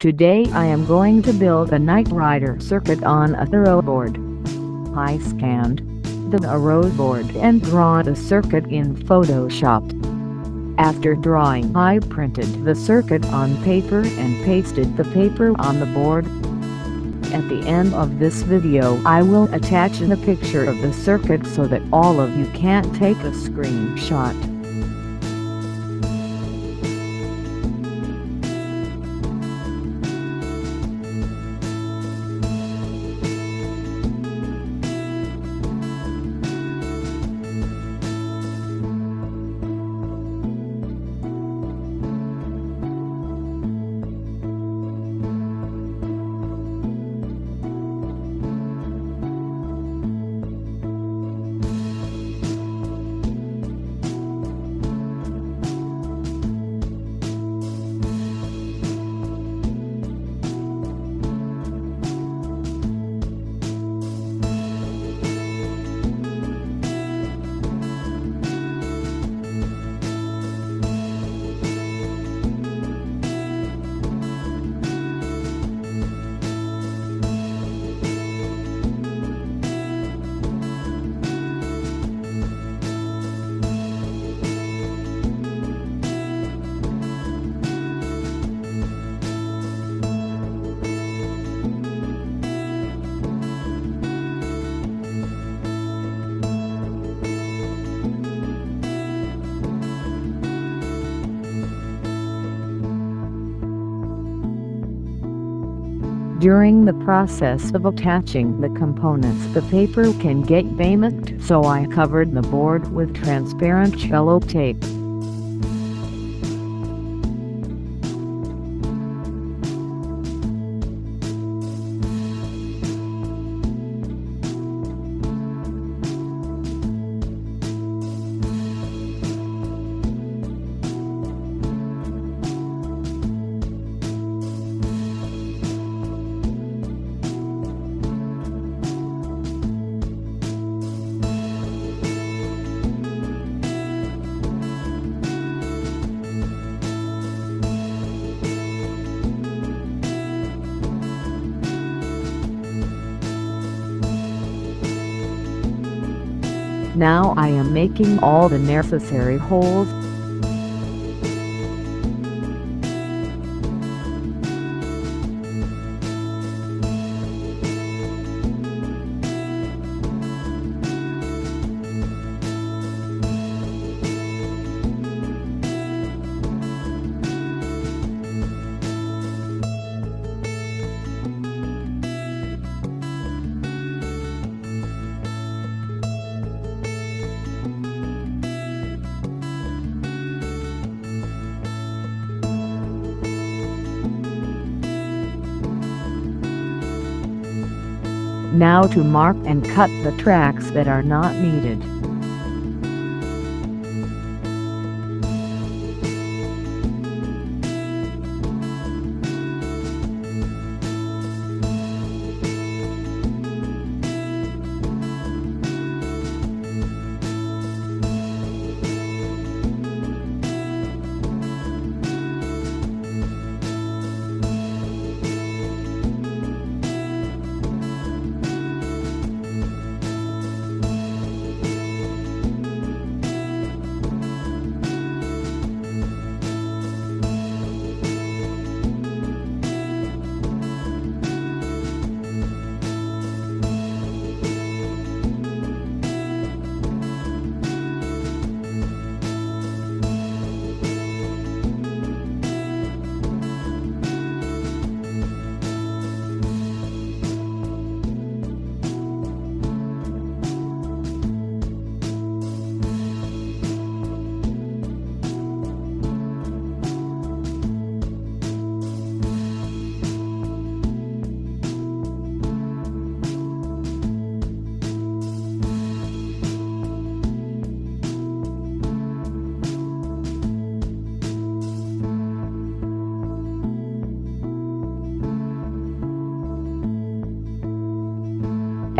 Today I am going to build a Knight Rider circuit on a veroboard. I scanned the veroboard and drawn the circuit in Photoshop. After drawing I printed the circuit on paper and pasted the paper on the board. At the end of this video I will attach a picture of the circuit so that all of you can take a screenshot. During the process of attaching the components the paper can get damaged so I covered the board with transparent cello tape. Now I am making all the necessary holes Now to mark and cut the tracks that are not needed.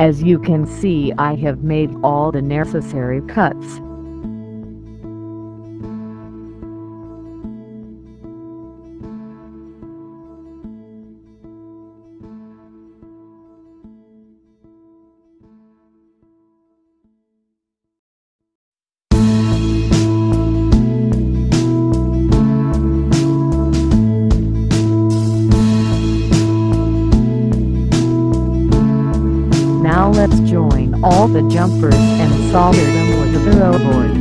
As you can see I have made all the necessary cuts. let's join all the jumpers and solder them with a veroboard.